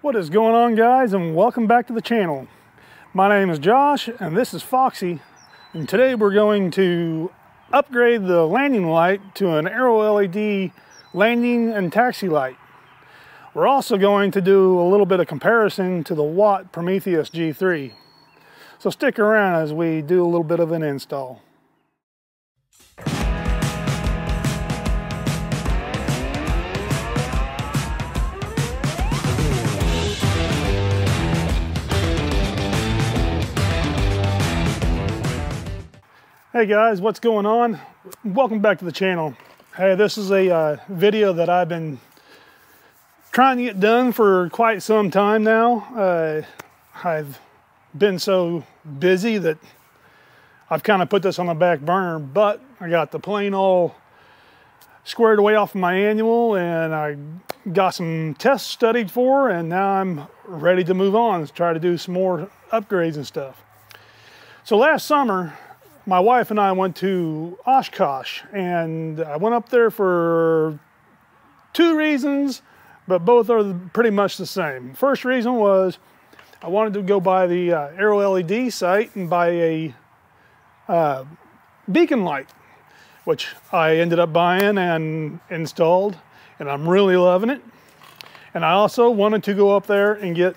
What is going on guys and welcome back to the channel. My name is Josh and this is Foxy and today we're going to upgrade the landing light to an Aero LED landing and taxi light. We're also going to do a little bit of comparison to the Watt Prometheus G3. So stick around as we do a little bit of an install. Hey guys, what's going on? Welcome back to the channel. Hey, this is a uh, video that I've been trying to get done for quite some time now. Uh, I've been so busy that I've kind of put this on the back burner, but I got the plane all squared away off of my annual and I got some tests studied for and now I'm ready to move on to try to do some more upgrades and stuff. So last summer, my wife and I went to Oshkosh and I went up there for two reasons, but both are pretty much the same. First reason was I wanted to go by the uh, Aero LED site and buy a uh, beacon light, which I ended up buying and installed, and I'm really loving it. And I also wanted to go up there and get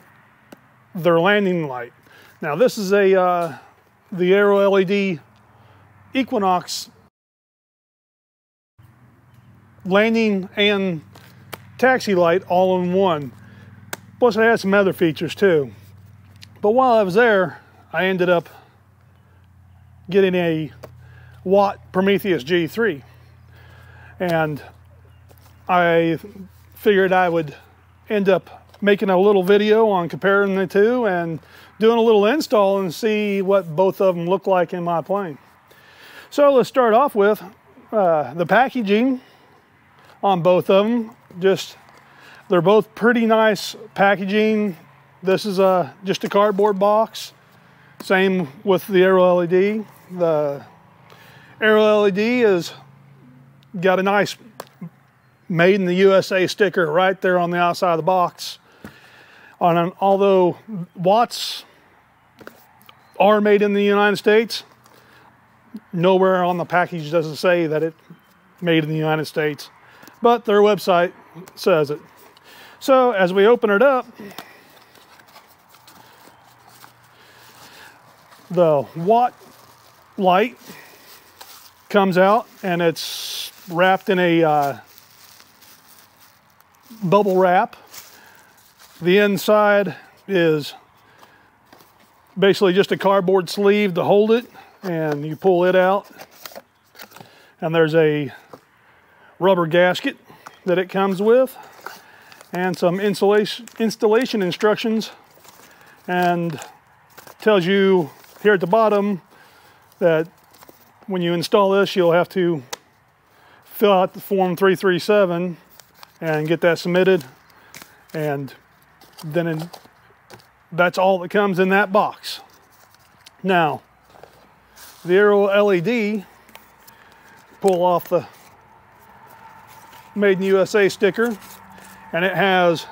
their landing light. Now this is a uh, the Aero LED Equinox landing and taxi light all in one. Plus it has some other features too. But while I was there, I ended up getting a Watt Prometheus G3. And I figured I would end up making a little video on comparing the two and doing a little install and see what both of them look like in my plane. So let's start off with uh, the packaging on both of them. Just, they're both pretty nice packaging. This is a, just a cardboard box. Same with the Aero LED. The Aero LED is got a nice made in the USA sticker right there on the outside of the box. On an, although Watts are made in the United States, nowhere on the package does it say that it made in the United States, but their website says it. So as we open it up, the Watt light comes out and it's wrapped in a uh, bubble wrap. The inside is basically just a cardboard sleeve to hold it and you pull it out and there's a rubber gasket that it comes with and some insulation installation instructions and tells you here at the bottom that when you install this you'll have to fill out the form 337 and get that submitted and then in, that's all that comes in that box. Now the Aero LED, pull off the Made in USA sticker, and it has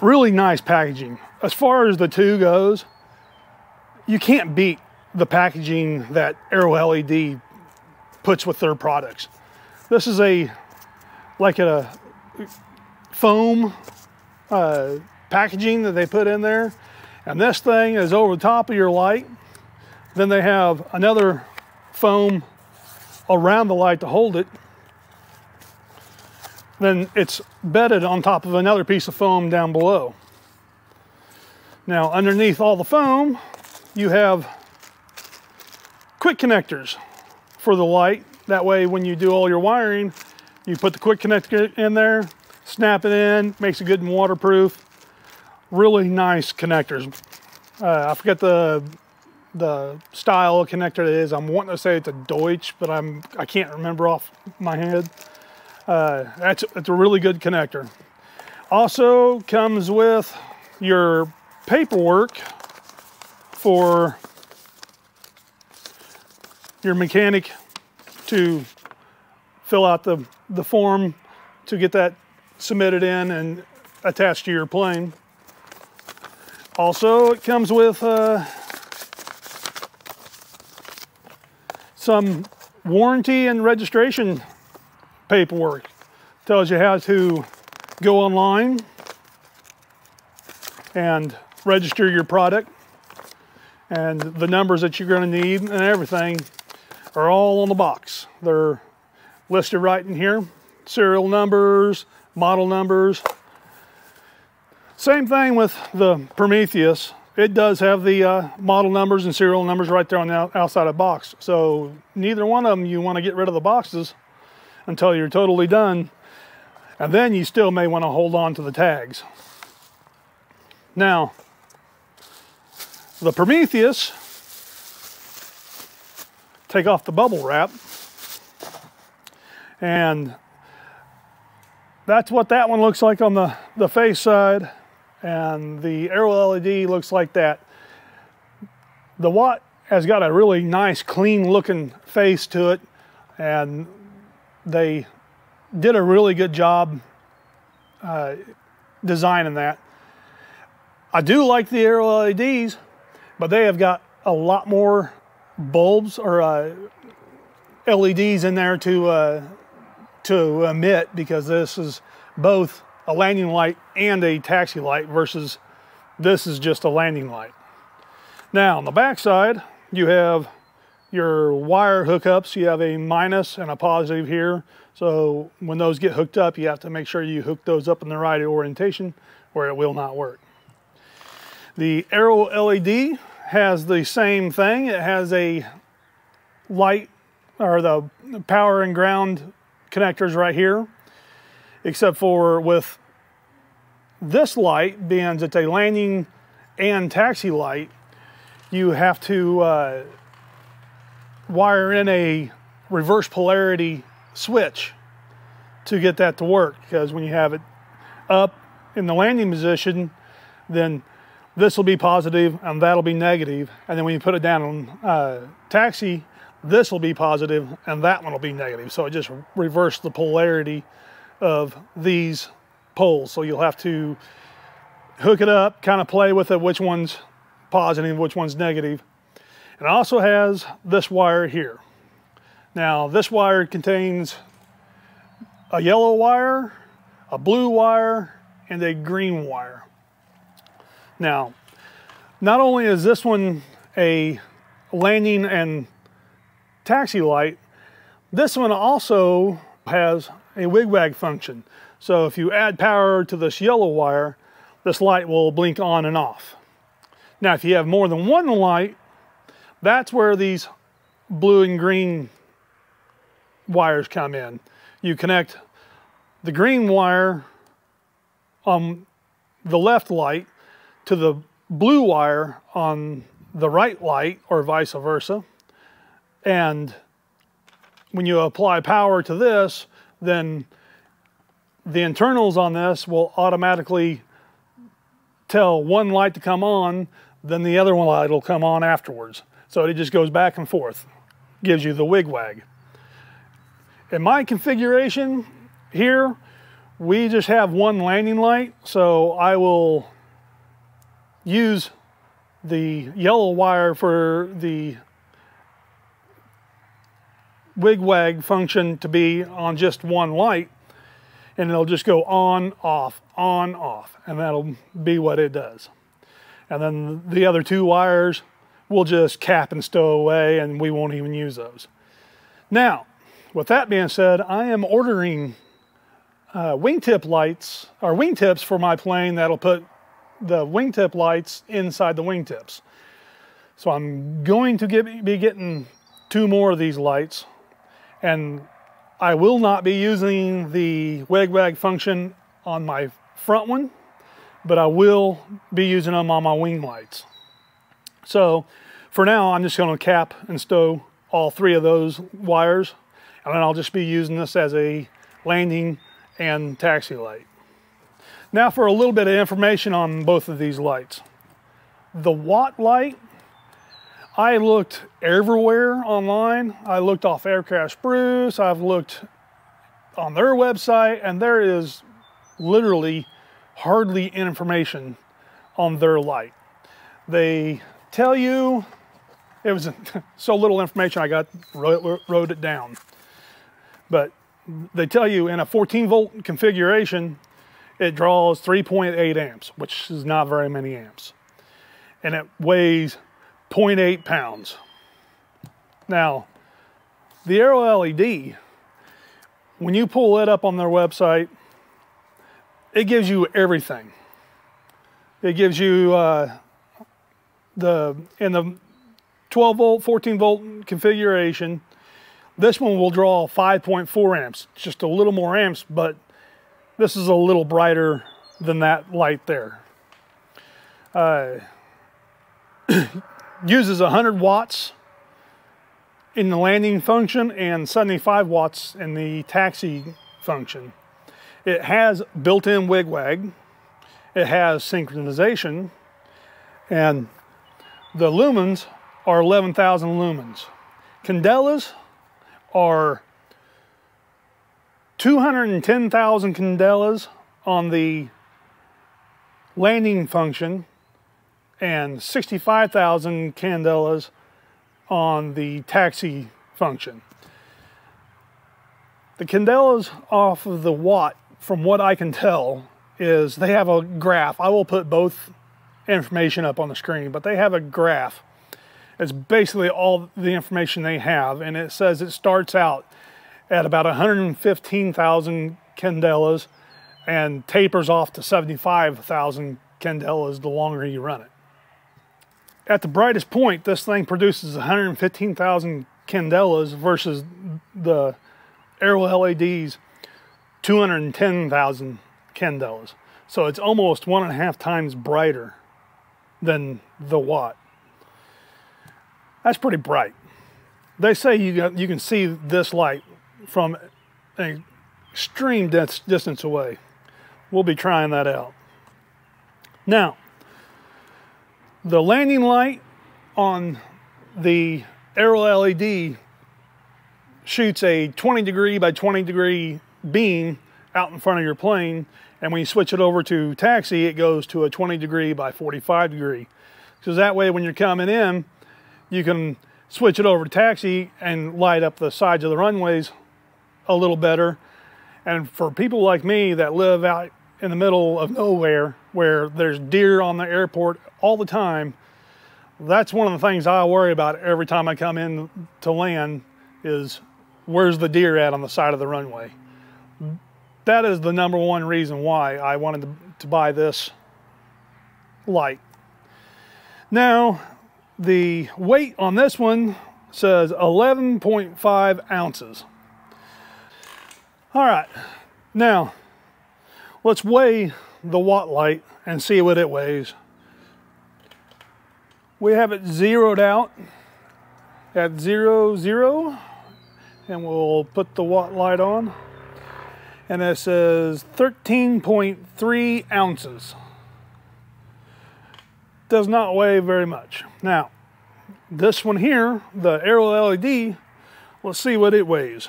really nice packaging. As far as the two goes, you can't beat the packaging that Aero LED puts with their products. This is a like a foam uh, packaging that they put in there, and this thing is over the top of your light then they have another foam around the light to hold it. Then it's bedded on top of another piece of foam down below. Now underneath all the foam, you have quick connectors for the light. That way when you do all your wiring, you put the quick connector in there, snap it in, makes it good and waterproof. Really nice connectors. Uh, I forget the the style of connector it is. I'm wanting to say it's a Deutsch, but I'm I can't remember off my head. Uh, that's it's a really good connector. Also comes with your paperwork for your mechanic to fill out the, the form to get that submitted in and attached to your plane. Also, it comes with uh, some warranty and registration paperwork. Tells you how to go online and register your product and the numbers that you're going to need and everything are all on the box. They're listed right in here. Serial numbers, model numbers. Same thing with the Prometheus. It does have the uh, model numbers and serial numbers right there on the outside of the box. So neither one of them you want to get rid of the boxes until you're totally done. And then you still may want to hold on to the tags. Now, the Prometheus, take off the bubble wrap, and that's what that one looks like on the, the face side, and the Aero LED looks like that. The Watt has got a really nice, clean looking face to it, and they did a really good job uh, designing that. I do like the Aero LEDs, but they have got a lot more bulbs or uh, LEDs in there to uh, to emit because this is both a landing light and a taxi light versus this is just a landing light. Now on the back side, you have your wire hookups. You have a minus and a positive here. So when those get hooked up, you have to make sure you hook those up in the right orientation or it will not work. The Aero LED has the same thing. It has a light or the power and ground connectors right here, except for with this light, being it's a landing and taxi light, you have to uh, wire in a reverse polarity switch to get that to work because when you have it up in the landing position, then this will be positive and that'll be negative. And then when you put it down on uh, taxi, this will be positive and that one will be negative. So it just reversed the polarity of these poles. So you'll have to hook it up, kind of play with it, which one's positive, which one's negative. It also has this wire here. Now this wire contains a yellow wire, a blue wire, and a green wire. Now, not only is this one a landing and taxi light, this one also has a wigwag function. So if you add power to this yellow wire, this light will blink on and off. Now, if you have more than one light, that's where these blue and green wires come in. You connect the green wire on the left light to the blue wire on the right light or vice versa. And when you apply power to this, then the internals on this will automatically tell one light to come on, then the other one light will come on afterwards. So it just goes back and forth, gives you the wigwag. In my configuration here, we just have one landing light, so I will use the yellow wire for the wigwag function to be on just one light and it'll just go on, off, on, off, and that'll be what it does. And then the other two wires we'll just cap and stow away and we won't even use those. Now, with that being said, I am ordering uh, wingtip lights, or wingtips for my plane that'll put the wingtip lights inside the wingtips. So I'm going to get, be getting two more of these lights and I will not be using the wag function on my front one, but I will be using them on my wing lights. So for now, I'm just going to cap and stow all three of those wires, and then I'll just be using this as a landing and taxi light. Now for a little bit of information on both of these lights. The Watt light, I looked everywhere online. I looked off Aircraft Spruce, I've looked on their website, and there is literally hardly any information on their light. They tell you, it was so little information I got, wrote, wrote it down. But they tell you in a 14 volt configuration, it draws 3.8 amps, which is not very many amps. And it weighs 0.8 pounds. Now, the Aero LED, when you pull it up on their website, it gives you everything. It gives you uh, the in the 12 volt, 14 volt configuration. This one will draw 5.4 amps, just a little more amps, but this is a little brighter than that light there. Uh, uses 100 watts in the landing function and 75 watts in the taxi function. It has built-in wigwag. It has synchronization. And the lumens are 11,000 lumens. Candelas are 210,000 candelas on the landing function and 65,000 candelas on the taxi function. The candelas off of the watt, from what I can tell, is they have a graph. I will put both information up on the screen, but they have a graph. It's basically all the information they have, and it says it starts out at about 115,000 candelas and tapers off to 75,000 candelas the longer you run it. At the brightest point, this thing produces 115,000 candelas versus the Aero LED's 210,000 candelas. So it's almost one and a half times brighter than the watt. That's pretty bright. They say you, got, you can see this light from an extreme distance away. We'll be trying that out. Now, the landing light on the Aero LED shoots a 20 degree by 20 degree beam out in front of your plane and when you switch it over to taxi it goes to a 20 degree by 45 degree. Because that way when you're coming in you can switch it over to taxi and light up the sides of the runways a little better. And for people like me that live out in the middle of nowhere where there's deer on the airport all the time, that's one of the things I worry about every time I come in to land is where's the deer at on the side of the runway. That is the number one reason why I wanted to, to buy this light. Now, the weight on this one says 11.5 ounces. All right, now let's weigh the watt light and see what it weighs. We have it zeroed out at zero, zero, and we'll put the watt light on. And it says 13.3 ounces. Does not weigh very much. Now, this one here, the Aero LED, let's see what it weighs.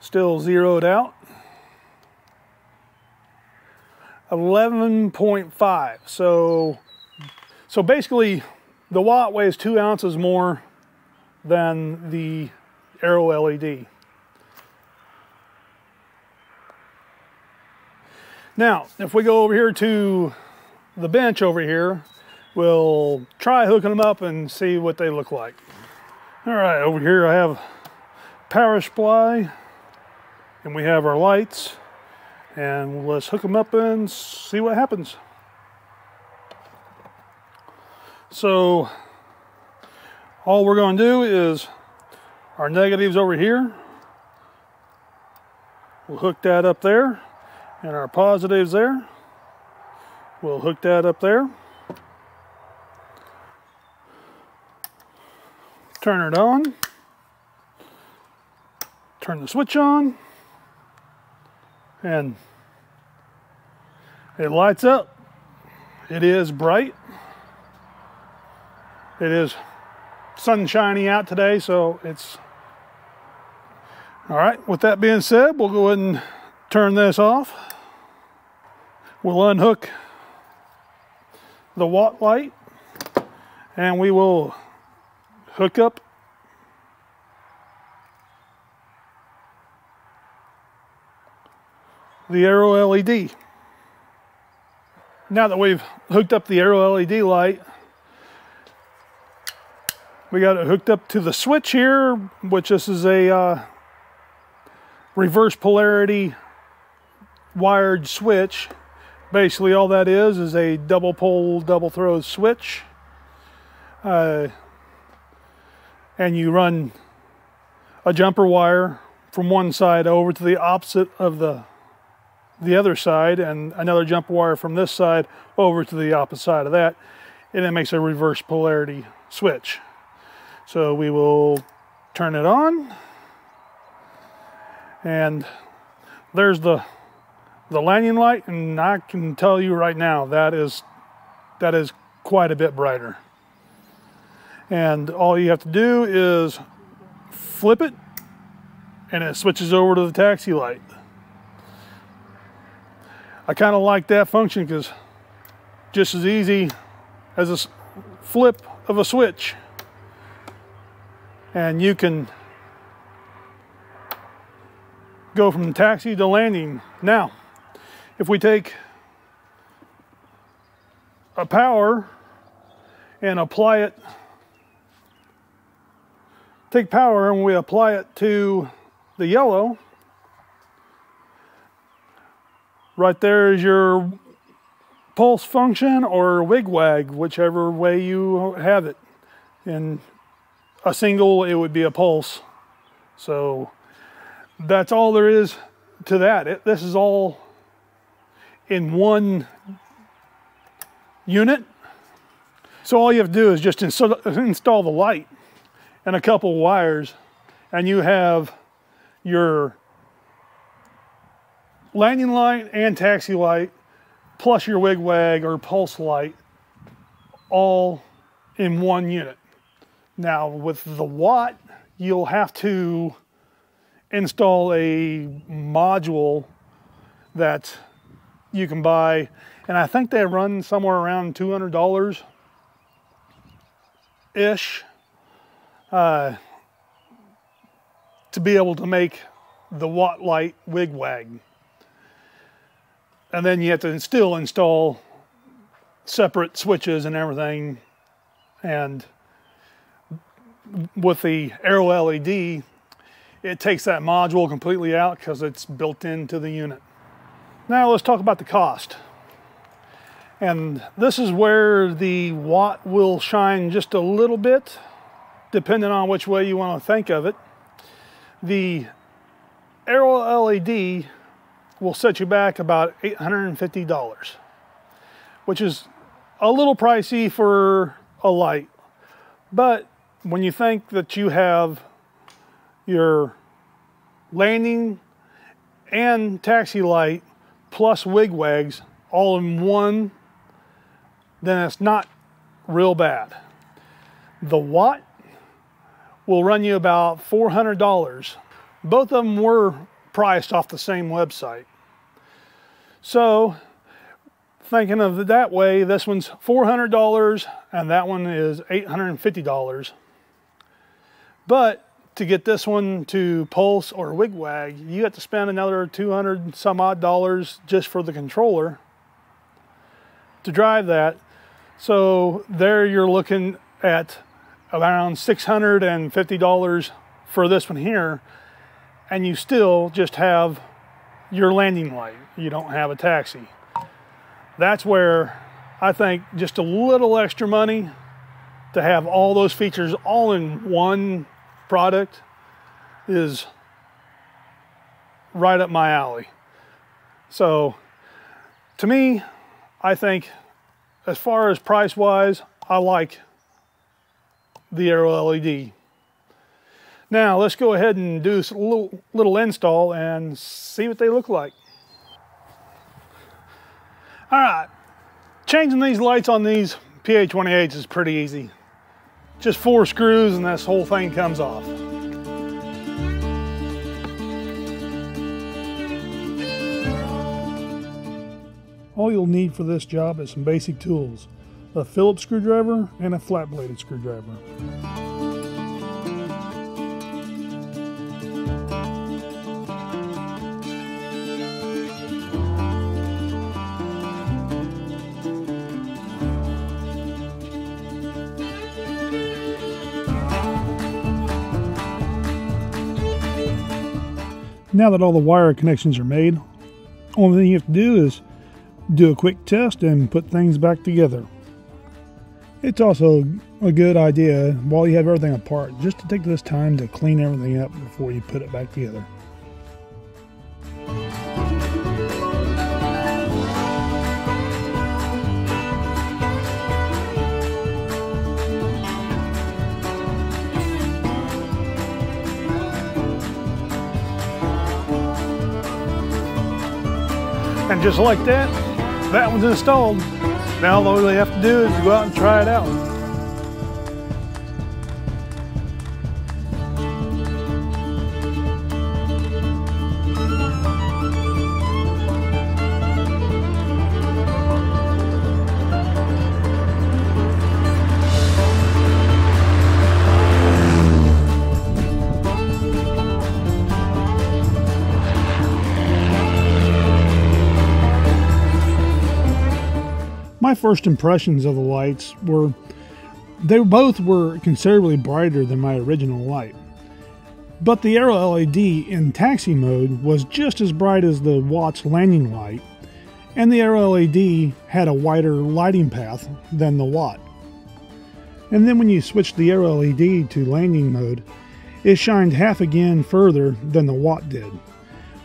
Still zeroed out. 11.5. So, so basically the watt weighs two ounces more than the Aero LED. Now, if we go over here to the bench over here, we'll try hooking them up and see what they look like. All right, over here I have power supply and we have our lights and let's hook them up and see what happens. So all we're going to do is our negatives over here. We'll hook that up there and our positives there. We'll hook that up there. Turn it on. Turn the switch on and it lights up. It is bright. It is sunshiny out today, so it's all right. With that being said, we'll go ahead and turn this off. We'll unhook the watt light and we will hook up the Aero LED. Now that we've hooked up the Aero LED light, we got it hooked up to the switch here, which this is a uh, reverse polarity wired switch. Basically all that is is a double pole, double throw switch. Uh, and you run a jumper wire from one side over to the opposite of the the other side and another jumper wire from this side over to the opposite side of that and it makes a reverse polarity switch. So we will turn it on and there's the the landing light and I can tell you right now that is that is quite a bit brighter. And all you have to do is flip it and it switches over to the taxi light. I kind of like that function because just as easy as a flip of a switch. And you can go from the taxi to landing. Now, if we take a power and apply it, take power and we apply it to the yellow, Right there is your pulse function or wig wag, whichever way you have it. In a single, it would be a pulse. So that's all there is to that. It, this is all in one unit. So all you have to do is just install, install the light and a couple wires and you have your landing light and taxi light, plus your wig wag or pulse light, all in one unit. Now with the watt, you'll have to install a module that you can buy, and I think they run somewhere around $200 ish uh, to be able to make the watt light wig wag and then you have to still install separate switches and everything and with the Aero LED it takes that module completely out because it's built into the unit. Now let's talk about the cost. And this is where the watt will shine just a little bit, depending on which way you want to think of it. The Aero LED will set you back about $850, which is a little pricey for a light. But when you think that you have your landing and taxi light plus wigwags all in one, then it's not real bad. The watt will run you about $400. Both of them were priced off the same website. So thinking of it that way, this one's $400 and that one is $850. But to get this one to pulse or wigwag, you have to spend another 200 some odd dollars just for the controller to drive that. So there you're looking at around $650 for this one here and you still just have your landing light. You don't have a taxi. That's where I think just a little extra money to have all those features all in one product is right up my alley. So to me, I think as far as price wise, I like the Aero LED. Now let's go ahead and do a little, little install and see what they look like. All right, changing these lights on these PA28s is pretty easy. Just four screws and this whole thing comes off. All you'll need for this job is some basic tools, a Phillips screwdriver and a flat bladed screwdriver. Now that all the wire connections are made, only thing you have to do is do a quick test and put things back together. It's also a good idea while you have everything apart just to take this time to clean everything up before you put it back together. Just like that, that one's installed. Now all they have to do is go out and try it out. First impressions of the lights were they both were considerably brighter than my original light. But the Aero LED in taxi mode was just as bright as the Watts landing light, and the Aero LED had a wider lighting path than the Watt. And then when you switched the Aero LED to landing mode, it shined half again further than the Watt did,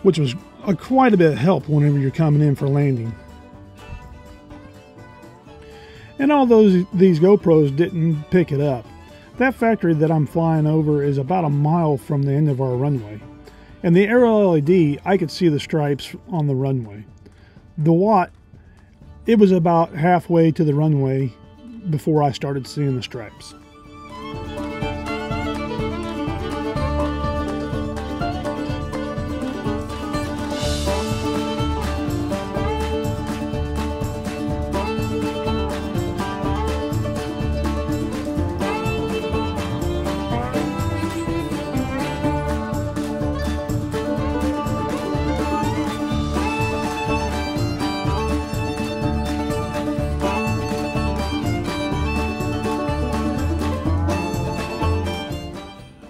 which was a quite a bit of help whenever you're coming in for landing. And all those these GoPros didn't pick it up, that factory that I'm flying over is about a mile from the end of our runway. And the Aero LED, I could see the stripes on the runway. The Watt, it was about halfway to the runway before I started seeing the stripes.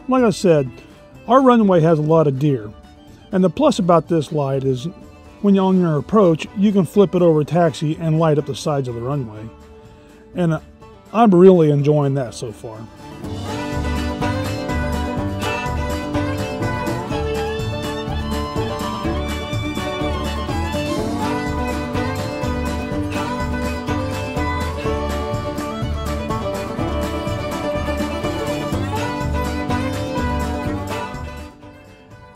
Like I said, our runway has a lot of deer. And the plus about this light is when you're on your approach, you can flip it over taxi and light up the sides of the runway. And uh, I'm really enjoying that so far.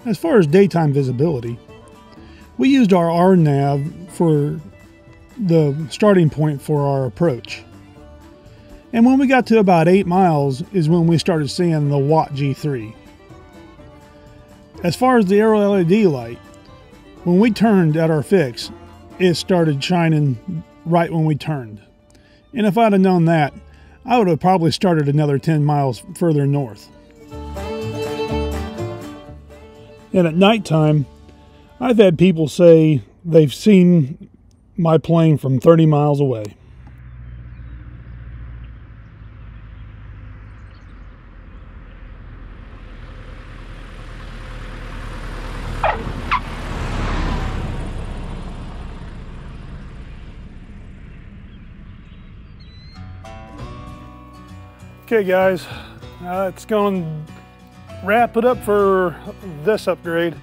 As far as daytime visibility, we used our RNAV for the starting point for our approach. And when we got to about 8 miles is when we started seeing the Watt G3. As far as the Aero LED light, when we turned at our fix, it started shining right when we turned. And if I'd have known that, I would have probably started another 10 miles further north. And at nighttime, I've had people say they've seen my plane from 30 miles away. Okay guys, uh, it's going wrap it up for this upgrade.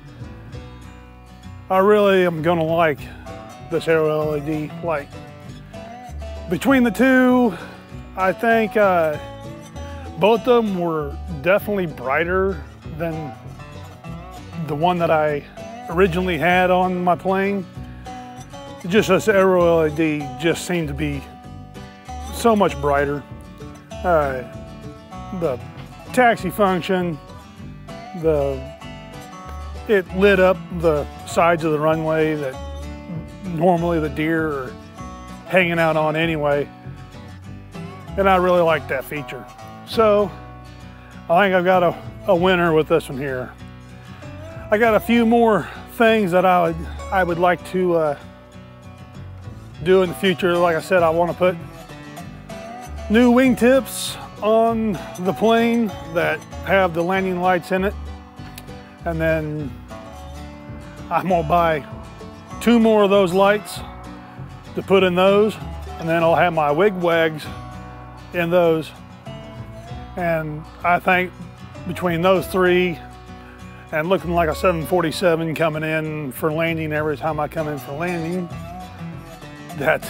I really am gonna like this Aero LED light. Between the two, I think uh, both of them were definitely brighter than the one that I originally had on my plane. Just this Aero LED just seemed to be so much brighter. Uh, the taxi function the it lit up the sides of the runway that normally the deer are hanging out on anyway. And I really like that feature. So I think I've got a, a winner with this one here. I got a few more things that I would, I would like to uh, do in the future. Like I said, I want to put new wingtips on the plane that have the landing lights in it. And then I'm gonna buy two more of those lights to put in those. And then I'll have my wig wags in those. And I think between those three and looking like a 747 coming in for landing every time I come in for landing, that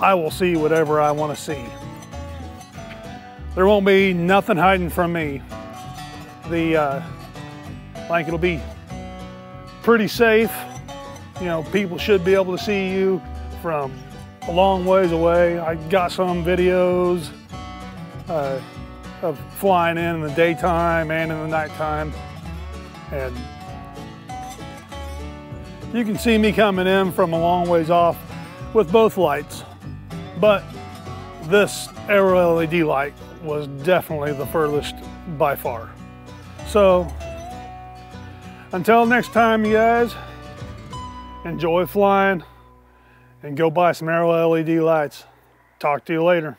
I will see whatever I want to see. There won't be nothing hiding from me. The, uh, think it'll be pretty safe. You know, people should be able to see you from a long ways away. I got some videos uh, of flying in in the daytime and in the nighttime. And you can see me coming in from a long ways off with both lights. But this Aero LED light was definitely the furthest by far. So until next time, you guys, enjoy flying and go buy some Aero LED lights. Talk to you later.